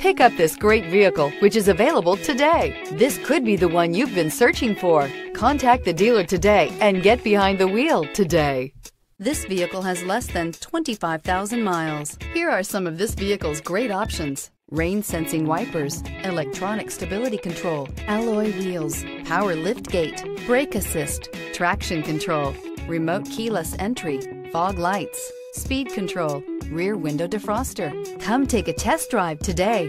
Pick up this great vehicle, which is available today. This could be the one you've been searching for. Contact the dealer today and get behind the wheel today. This vehicle has less than 25,000 miles. Here are some of this vehicle's great options. Rain sensing wipers, electronic stability control, alloy wheels, power lift gate, brake assist, traction control, remote keyless entry, fog lights, speed control, rear window defroster. Come take a test drive today.